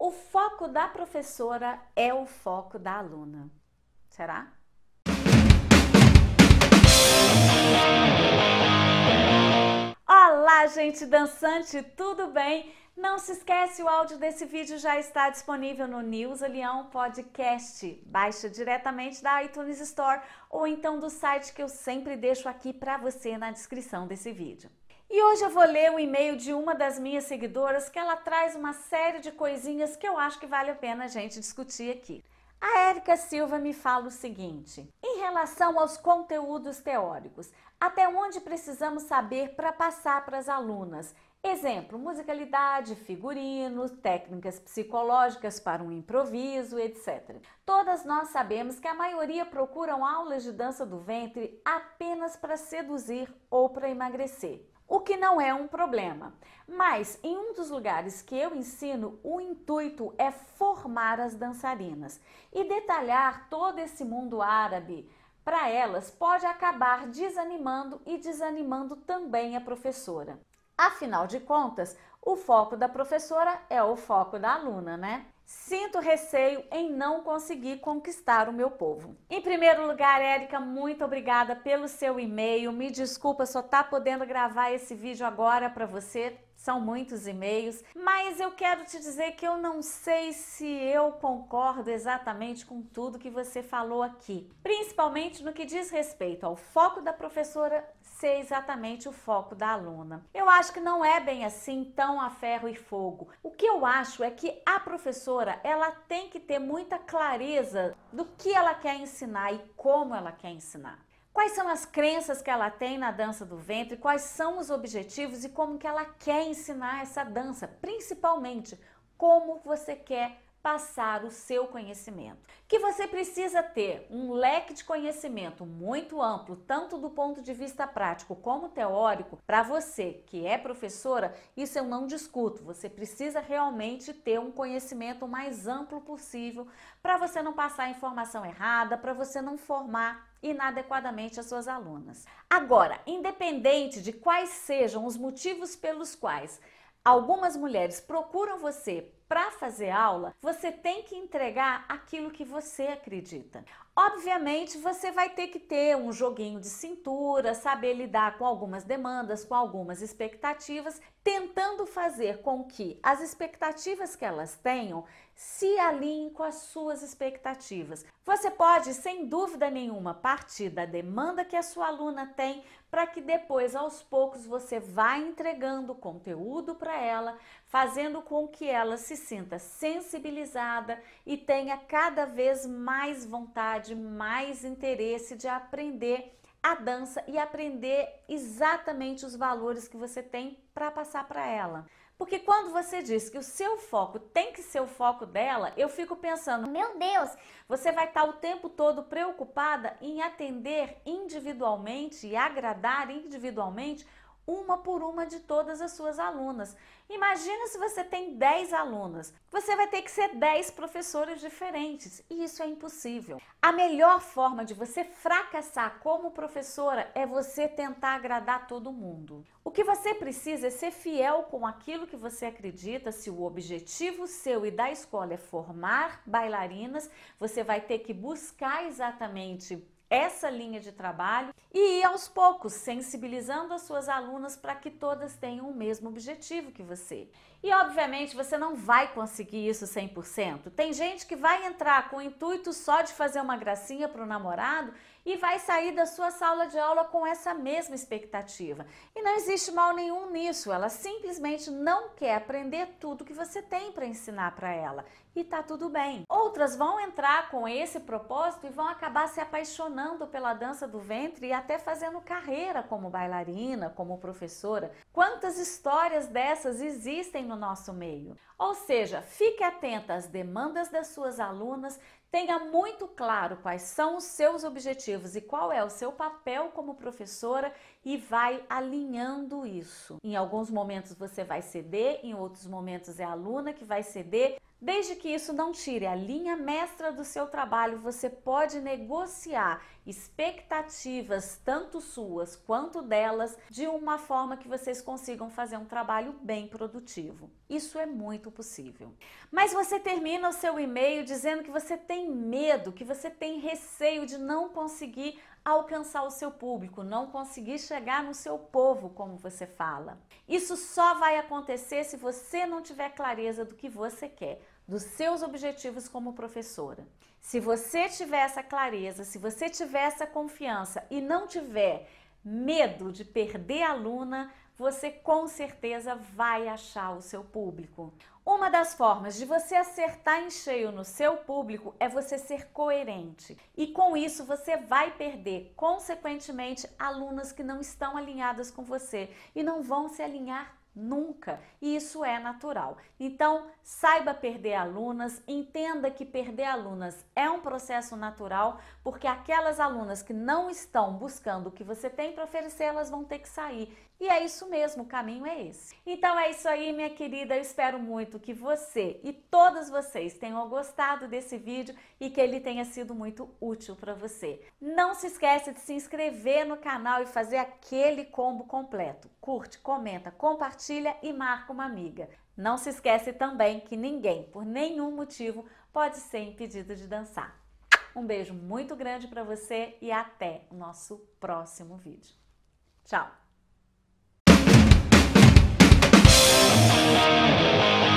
O foco da professora é o foco da aluna. Será? Olá, gente dançante, tudo bem? Não se esquece, o áudio desse vídeo já está disponível no News Leão Podcast. Baixa diretamente da iTunes Store ou então do site que eu sempre deixo aqui para você na descrição desse vídeo. E hoje eu vou ler o e-mail de uma das minhas seguidoras que ela traz uma série de coisinhas que eu acho que vale a pena a gente discutir aqui. A Érica Silva me fala o seguinte: em relação aos conteúdos teóricos, até onde precisamos saber para passar para as alunas? Exemplo, musicalidade, figurinos, técnicas psicológicas para um improviso, etc. Todas nós sabemos que a maioria procuram aulas de dança do ventre apenas para seduzir ou para emagrecer o que não é um problema. Mas em um dos lugares que eu ensino, o intuito é formar as dançarinas e detalhar todo esse mundo árabe para elas pode acabar desanimando e desanimando também a professora. Afinal de contas, o foco da professora é o foco da aluna, né? Sinto receio em não conseguir conquistar o meu povo. Em primeiro lugar, Érica, muito obrigada pelo seu e-mail. Me desculpa só estar tá podendo gravar esse vídeo agora para você. São muitos e-mails, mas eu quero te dizer que eu não sei se eu concordo exatamente com tudo que você falou aqui, principalmente no que diz respeito ao foco da professora ser exatamente o foco da aluna. Eu acho que não é bem assim tão a ferro e fogo. O que eu acho é que a professora, ela tem que ter muita clareza do que ela quer ensinar e como ela quer ensinar. Quais são as crenças que ela tem na dança do ventre, quais são os objetivos e como que ela quer ensinar essa dança, principalmente como você quer passar o seu conhecimento. Que você precisa ter um leque de conhecimento muito amplo, tanto do ponto de vista prático como teórico, para você que é professora, isso eu não discuto. Você precisa realmente ter um conhecimento mais amplo possível para você não passar informação errada, para você não formar inadequadamente as suas alunas. Agora, independente de quais sejam os motivos pelos quais algumas mulheres procuram você para fazer aula, você tem que entregar aquilo que você acredita. Obviamente, você vai ter que ter um joguinho de cintura, saber lidar com algumas demandas, com algumas expectativas, tentando fazer com que as expectativas que elas tenham se alinhem com as suas expectativas. Você pode, sem dúvida nenhuma, partir da demanda que a sua aluna tem para que depois, aos poucos, você vá entregando conteúdo para ela, fazendo com que ela se sinta sensibilizada e tenha cada vez mais vontade, mais interesse de aprender a dança e aprender exatamente os valores que você tem para passar para ela. Porque quando você diz que o seu foco tem que ser o foco dela, eu fico pensando, meu Deus, você vai estar o tempo todo preocupada em atender individualmente e agradar individualmente uma por uma de todas as suas alunas. Imagina se você tem 10 alunas. Você vai ter que ser 10 professores diferentes e isso é impossível. A melhor forma de você fracassar como professora é você tentar agradar todo mundo. O que você precisa é ser fiel com aquilo que você acredita. Se o objetivo seu e da escola é formar bailarinas, você vai ter que buscar exatamente essa linha de trabalho e ir aos poucos sensibilizando as suas alunas para que todas tenham o mesmo objetivo que você. E obviamente você não vai conseguir isso 100%. Tem gente que vai entrar com o intuito só de fazer uma gracinha para o namorado e vai sair da sua sala de aula com essa mesma expectativa. E não existe mal nenhum nisso, ela simplesmente não quer aprender tudo que você tem para ensinar para ela. E tá tudo bem. Outras vão entrar com esse propósito e vão acabar se apaixonando pela dança do ventre e até fazendo carreira como bailarina, como professora. Quantas histórias dessas existem no nosso meio? Ou seja, fique atenta às demandas das suas alunas, Tenha muito claro quais são os seus objetivos e qual é o seu papel como professora e vai alinhando isso. Em alguns momentos você vai ceder, em outros momentos é a aluna que vai ceder. Desde que isso não tire a linha mestra do seu trabalho, você pode negociar expectativas, tanto suas quanto delas, de uma forma que vocês consigam fazer um trabalho bem produtivo. Isso é muito possível. Mas você termina o seu e-mail dizendo que você tem medo, que você tem receio de não conseguir alcançar o seu público, não conseguir chegar no seu povo, como você fala. Isso só vai acontecer se você não tiver clareza do que você quer, dos seus objetivos como professora. Se você tiver essa clareza, se você tiver essa confiança e não tiver medo de perder a aluna, você com certeza vai achar o seu público. Uma das formas de você acertar em cheio no seu público é você ser coerente. E com isso você vai perder, consequentemente, alunas que não estão alinhadas com você e não vão se alinhar nunca. E isso é natural. Então, saiba perder alunas, entenda que perder alunas é um processo natural, porque aquelas alunas que não estão buscando o que você tem para oferecer, elas vão ter que sair. E é isso mesmo, o caminho é esse. Então é isso aí, minha querida. Eu espero muito que você e todas vocês tenham gostado desse vídeo e que ele tenha sido muito útil para você. Não se esqueça de se inscrever no canal e fazer aquele combo completo. Curte, comenta, compartilha e marca uma amiga. Não se esquece também que ninguém, por nenhum motivo, pode ser impedido de dançar. Um beijo muito grande para você e até o nosso próximo vídeo. Tchau! Thank you.